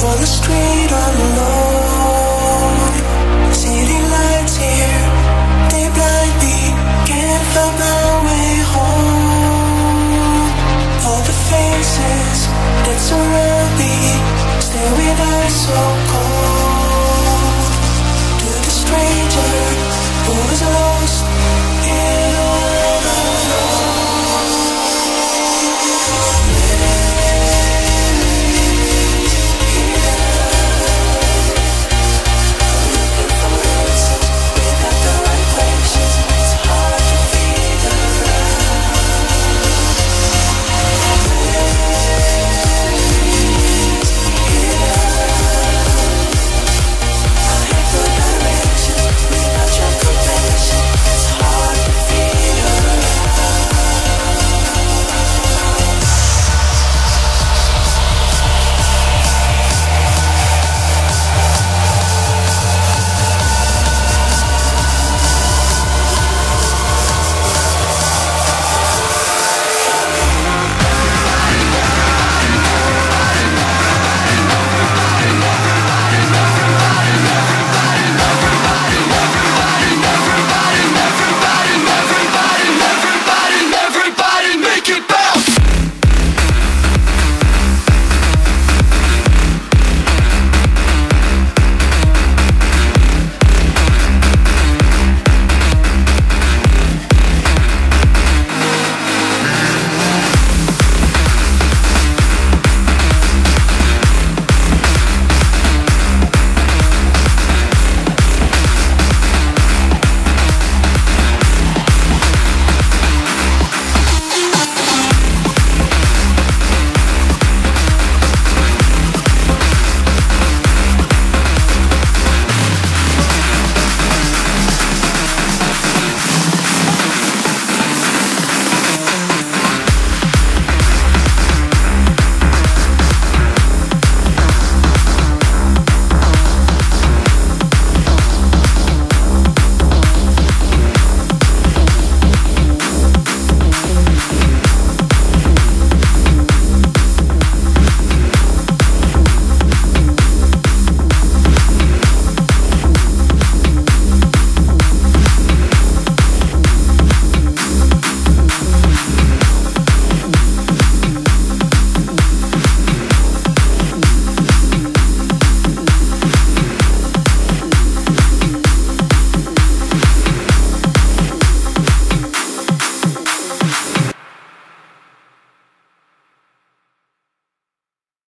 follow straight on alone. City lights here, they blind me. Can't find my way home. All the faces that surround me, stay with us so cold.